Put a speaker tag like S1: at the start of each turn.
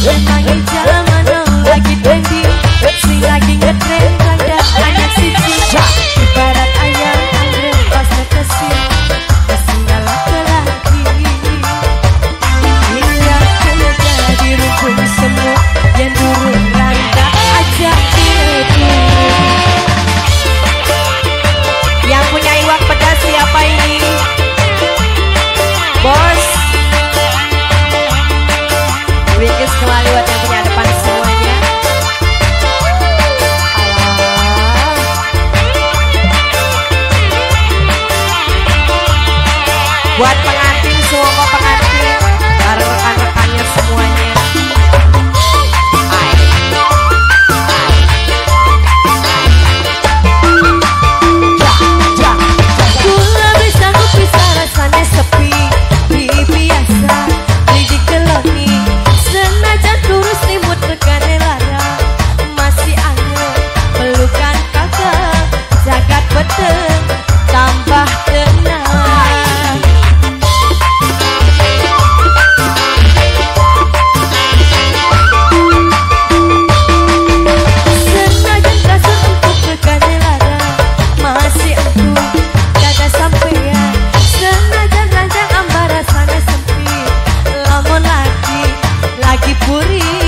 S1: buat pengantin
S2: What Puri